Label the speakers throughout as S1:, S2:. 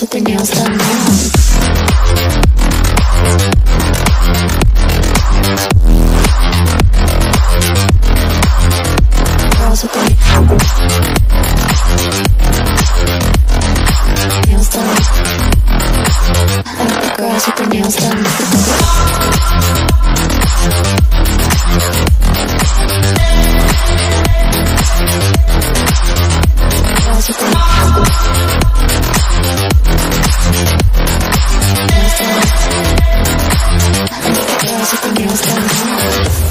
S1: with their nails done. The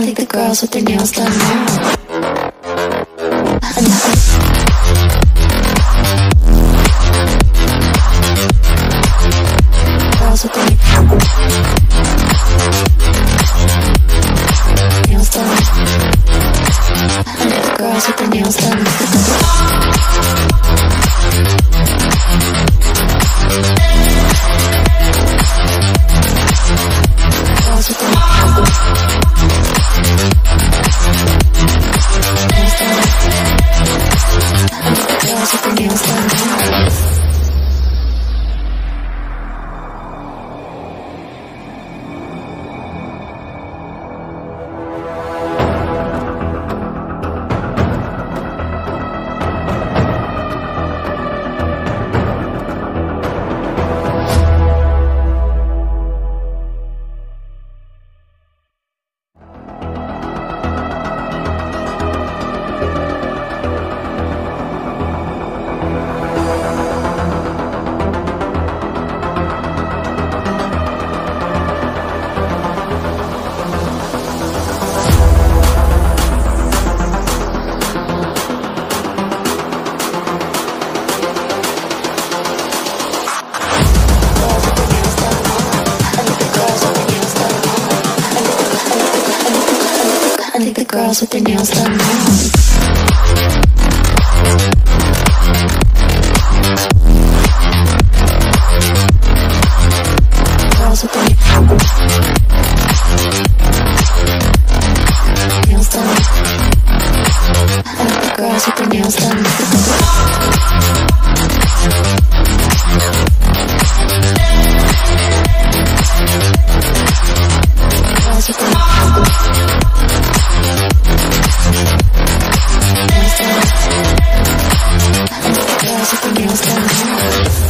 S1: I think the girls with their nails done now. Girls with their nails done. The girls with their nails done. Girls with their nails done. Girls with their like the girls